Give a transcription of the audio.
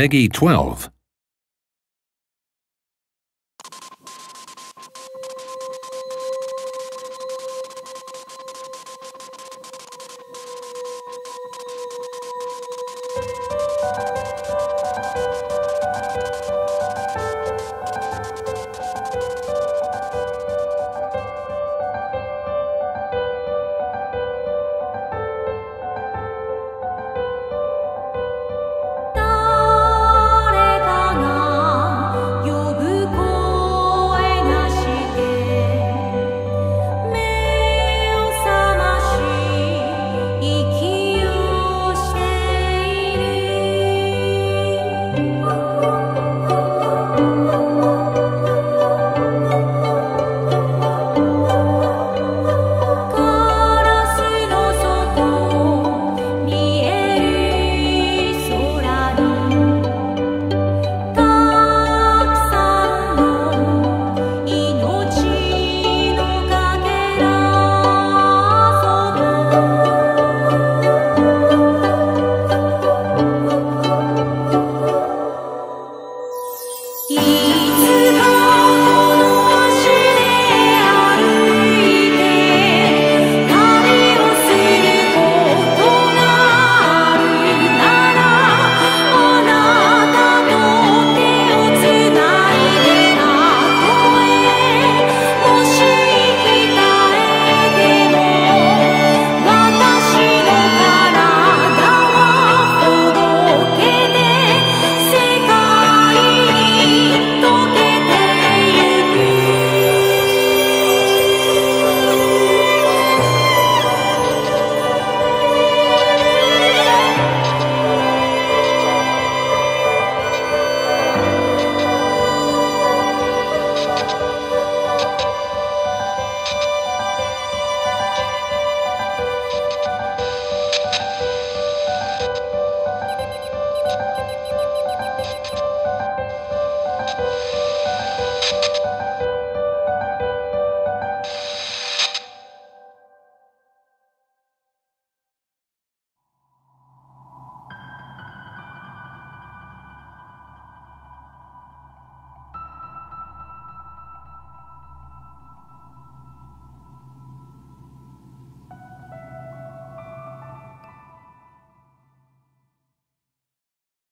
Peggy 12. Ki